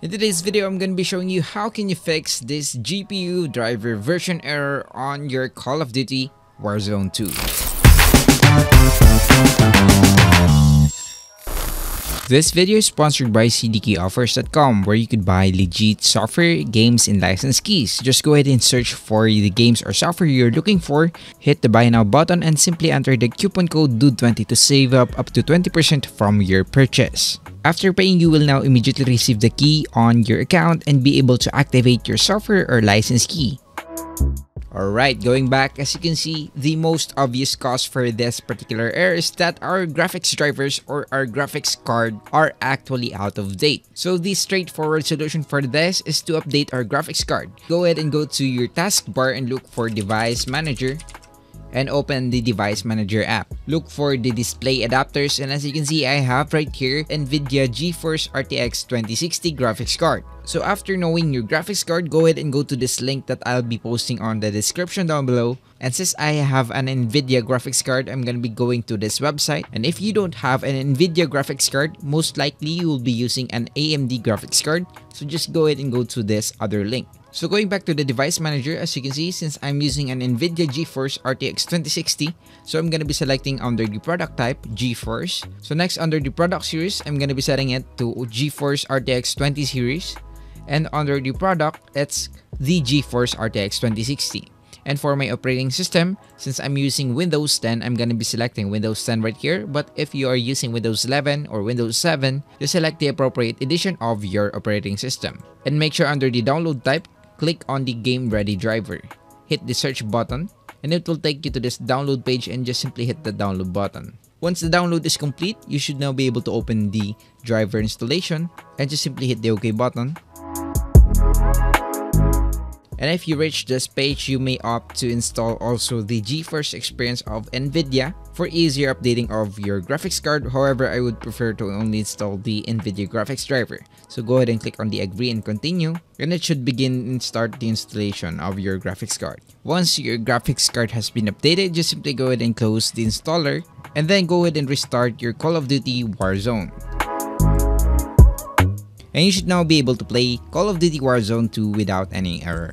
In today's video, I'm going to be showing you how can you fix this GPU driver version error on your Call of Duty Warzone 2. This video is sponsored by CDKeyoffers.com where you could buy legit software, games, and license keys. Just go ahead and search for the games or software you're looking for, hit the buy now button, and simply enter the coupon code DOOD20 to save up up to 20% from your purchase. After paying, you will now immediately receive the key on your account and be able to activate your software or license key. Alright, going back, as you can see, the most obvious cause for this particular error is that our graphics drivers or our graphics card are actually out of date. So the straightforward solution for this is to update our graphics card. Go ahead and go to your taskbar and look for device manager and open the device manager app. Look for the display adapters and as you can see I have right here NVIDIA GeForce RTX 2060 graphics card. So after knowing your graphics card, go ahead and go to this link that I'll be posting on the description down below. And since I have an NVIDIA graphics card, I'm gonna be going to this website. And if you don't have an NVIDIA graphics card, most likely you will be using an AMD graphics card. So just go ahead and go to this other link. So going back to the device manager, as you can see, since I'm using an NVIDIA GeForce RTX 2060, so I'm going to be selecting under the product type, GeForce. So next under the product series, I'm going to be setting it to GeForce RTX 20 series. And under the product, it's the GeForce RTX 2060. And for my operating system, since I'm using Windows 10, I'm going to be selecting Windows 10 right here. But if you are using Windows 11 or Windows 7, just select the appropriate edition of your operating system. And make sure under the download type, click on the Game Ready driver. Hit the search button and it will take you to this download page and just simply hit the download button. Once the download is complete, you should now be able to open the driver installation and just simply hit the OK button and if you reach this page, you may opt to install also the GeForce experience of NVIDIA for easier updating of your graphics card. However, I would prefer to only install the NVIDIA graphics driver. So go ahead and click on the agree and continue and it should begin and start the installation of your graphics card. Once your graphics card has been updated, just simply go ahead and close the installer and then go ahead and restart your Call of Duty Warzone and you should now be able to play Call of Duty Warzone 2 without any error.